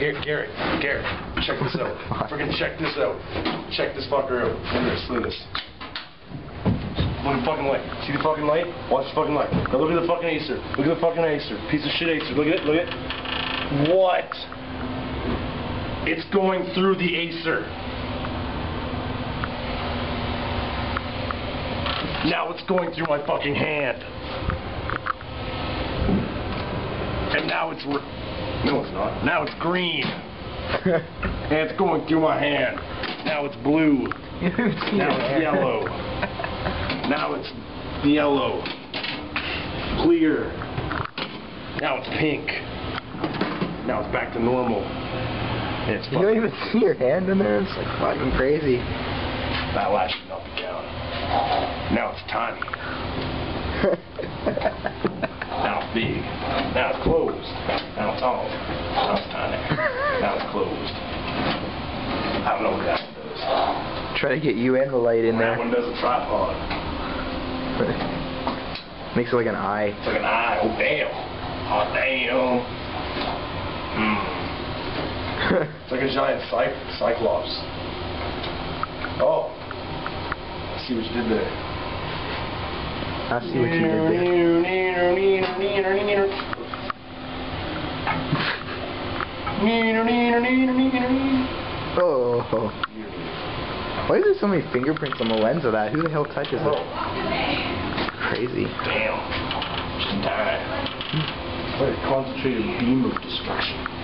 Garret, Garret, Garret, check this out. Freaking check this out. Check this fucker out. Look at this, look at this. Look at the fucking light. See the fucking light? Watch the fucking light. Now look at the fucking Acer. Look at the fucking Acer. Piece of shit Acer. Look at it, look at it. What? It's going through the Acer. Now it's going through my fucking hand. And now it's... No, it's not. Now it's green. And it's going through my hand. Now it's blue. Now it's yellow. Now it's yellow. Clear. Now it's pink. Now it's back to normal. And it's You don't even see your hand in there. It's like fucking crazy. that lash is up and down. Now it's tiny. Now it's big. Now it's closed. Now it's tall. Now it's tiny. Now it's closed. I don't know what that one does. Try to get you and the light in That there. one does a tripod. Makes it like an eye. It's like an eye. Oh damn. Oh damn. Hmm. It's like a giant cy- cyclops. Oh. I see what you did there. I see what you did there. Oh. Why is there so many fingerprints on the lens of that? Who the hell touches it? Crazy. Damn. Just die. What a concentrated beam of destruction.